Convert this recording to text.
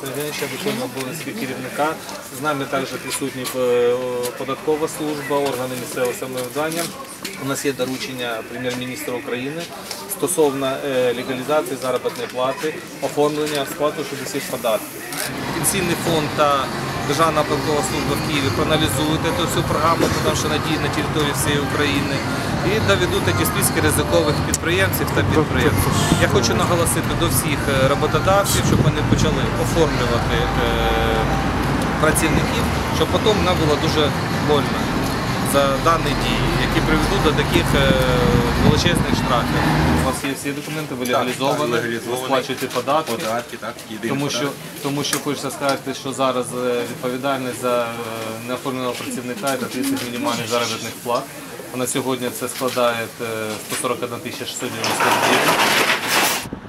Сергійовича виконує обов'язки керівника. З нами також присутні е, податкова служба, органи місцевого самоврядування. У нас є доручення прем'єр-міністра України стосовно е, легалізації заробітної плати, оформлення сплати усіх податків. Пенсійний фонд та Державна податкова служба в Києві проаналізують цю всю програму, тому що надії на території всієї України, і доведуть ці списки ризикових підприємців та підприємств. Я хочу наголосити до всіх е, роботодавців, щоб вони почали оформлювати е, працівників, щоб потім нам було дуже больно за дані дії, які приведуть до таких е, величезних штрафів. У вас є всі документи, ви легалізовані, ви сплачуєте податки. Податки, так, Тому що, тому що хочеться сказати, що зараз е, відповідальність за е, неоформленого працівника це 30 мінімальних заробітних плат. На сьогодні це складає е, 141 690 гривень.